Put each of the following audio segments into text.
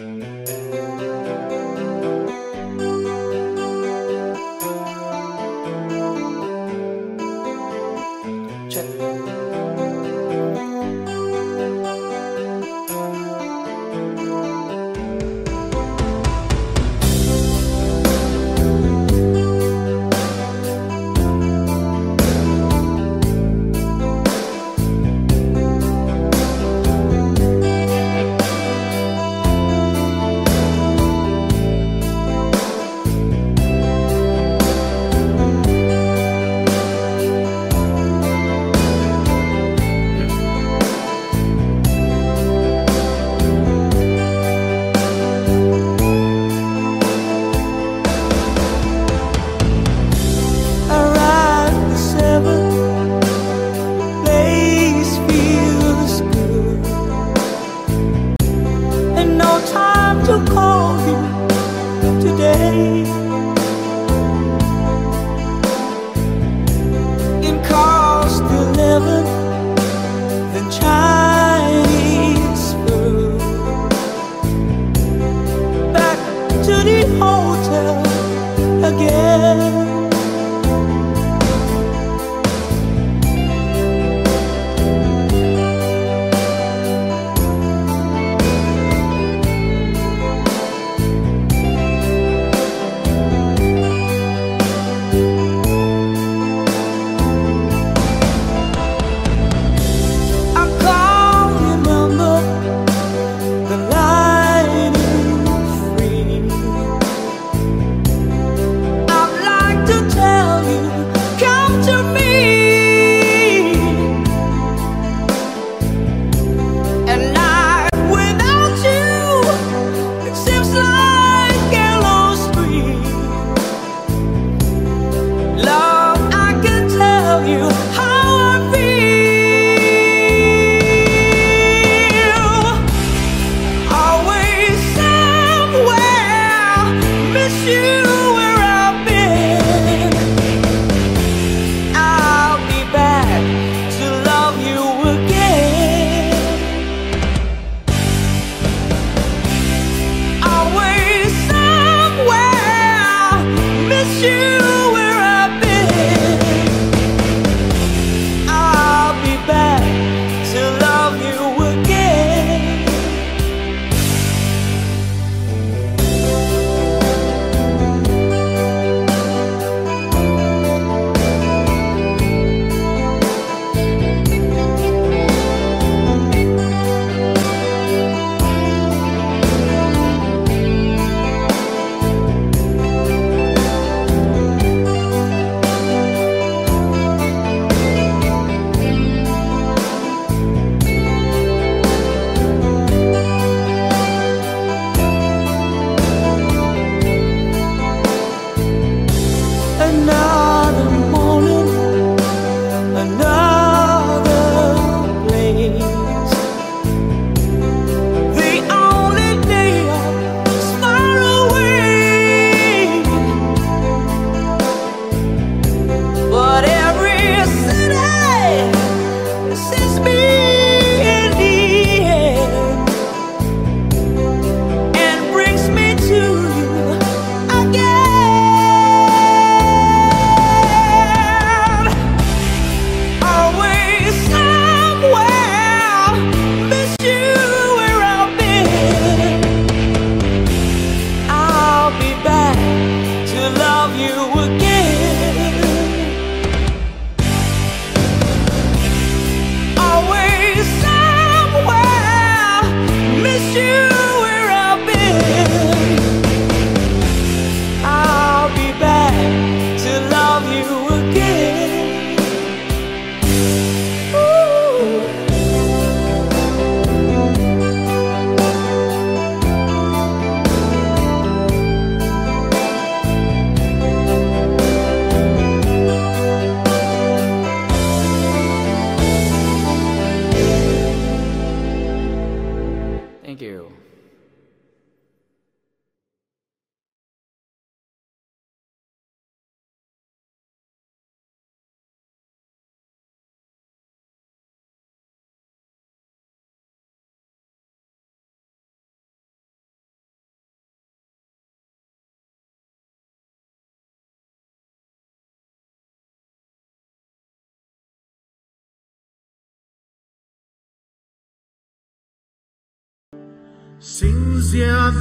Around Since you're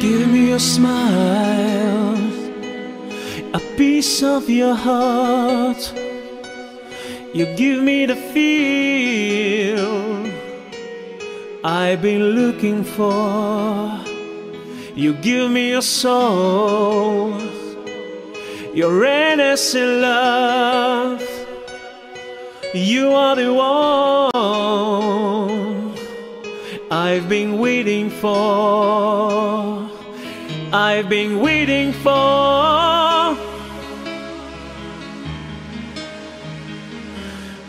Give me your smile, a piece of your heart. You give me the feel I've been looking for. You give me your soul, your innocent love. You are the one I've been waiting for. I've been waiting for.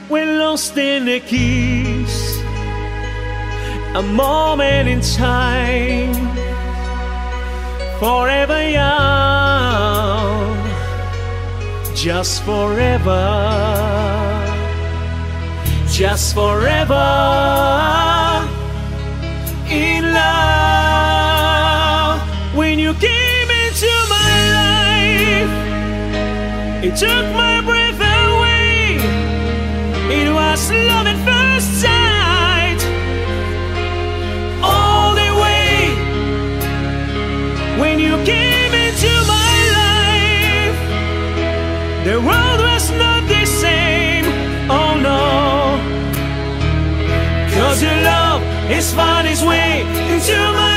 We're lost in the kiss, a moment in time, forever young, just forever, just forever. You came into my life, it took my breath away. It was love at first sight. All the way when you came into my life, the world was not the same. Oh no. Cause your love has found its way into my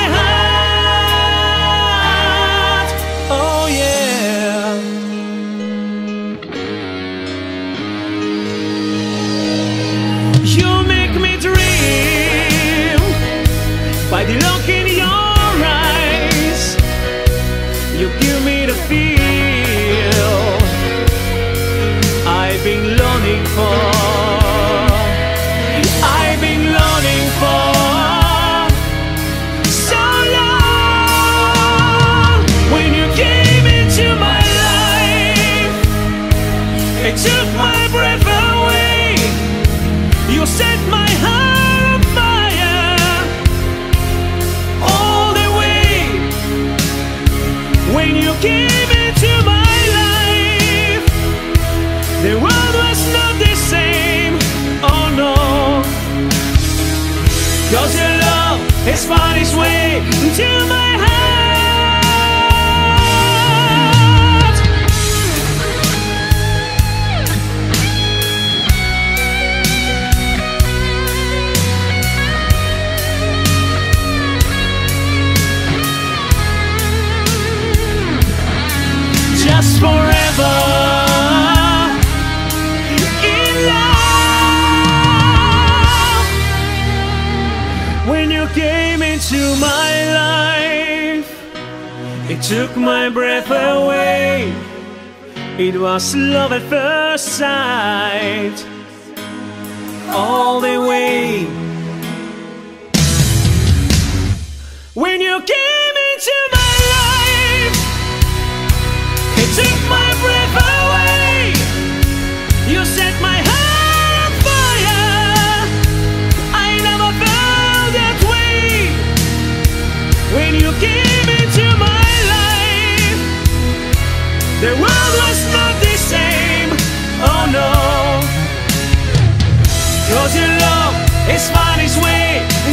Cause your love has found its way into my heart. Into my life, it took my breath away. It was love at first sight, all the way. When you came into my life, it took my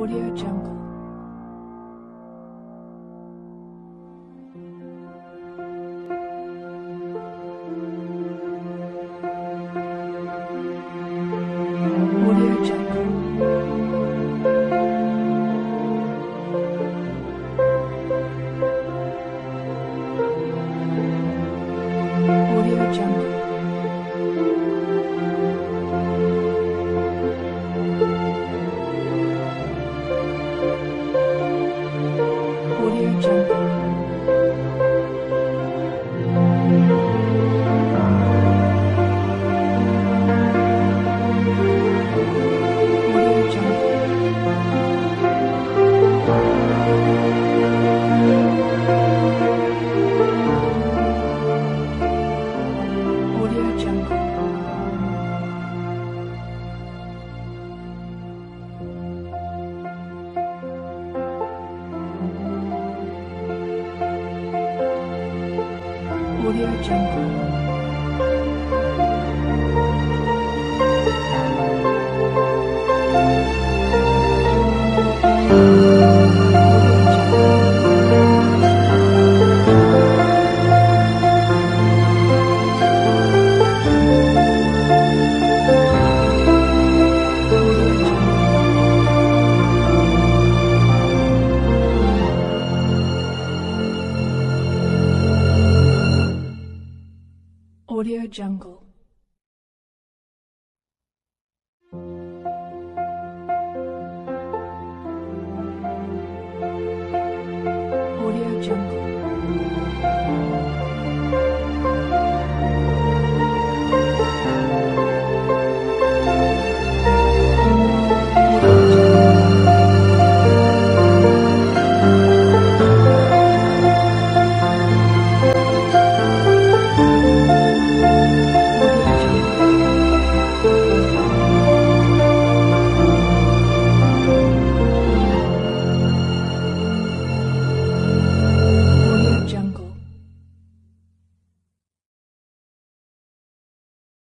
Audio Jungle.